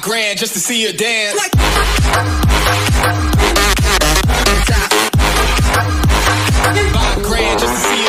Five grand just to see you dance. Five grand just to see